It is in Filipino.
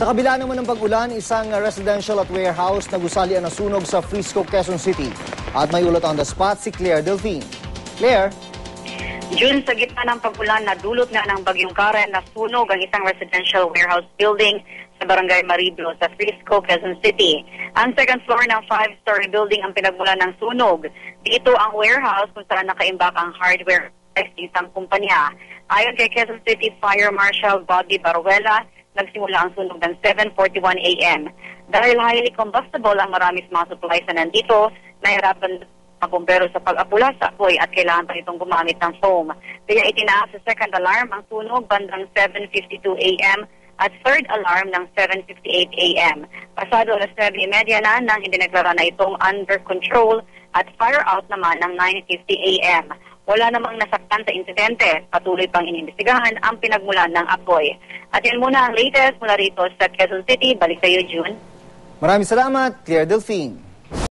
Sa kabila naman ng pag-ulan, isang residential at warehouse na gusali ang nasunog sa Frisco, Quezon City. At may ulat on the spot si Claire Delphine. Claire? June, sa gitna ng pag-ulan, nadulot nga ng bagyong Karen na sunog ang isang residential warehouse building sa barangay Mariblo sa Frisco, Quezon City. Ang second floor ng five-story building ang pinagmulan ng sunog. Dito ang warehouse kung saan nakaimbak ang hardware ng isang kumpanya. Ayon kay Quezon City Fire Marshal Bobby Baruela, nagsimula ang sunog ng 7.41 a.m. Dahil highly combustible ang marami mga supplies na nandito, nahirapan mga bumbero sa pag-apula sa apoy at kailangan pa itong gumamit ng foam. Kaya itinaas sa second alarm ang sunog bandang 7.52 a.m. at third alarm ng 7.58 a.m. Pasado alas 9.30 na nang idineklara na itong under control at fire out naman ng 9.50 a.m. Wala namang nasaktan sa insidente. Patuloy pang inimbestigahan ang pinagmulan ng apoy. At yan muna ang latest mula rito sa Quezon City. Balik sa iyo, June. Maraming salamat, Claire Delphine.